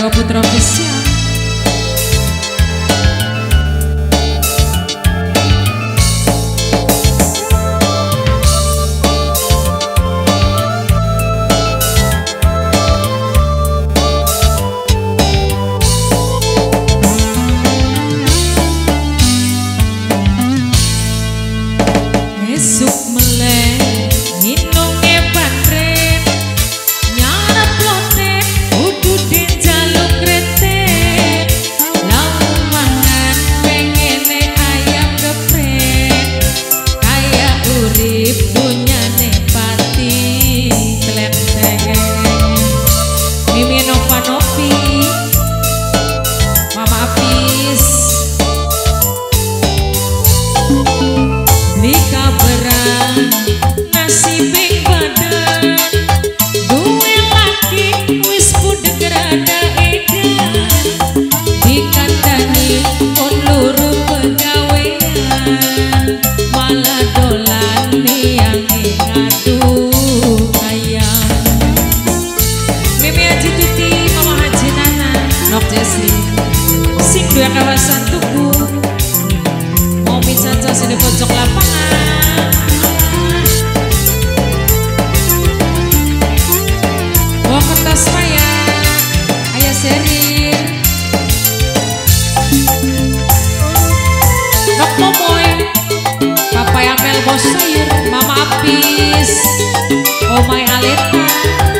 Dewa Putra Official Esok melek. sini di pojok lapangan. Kertas yang sayur Mama apis Omay aleta.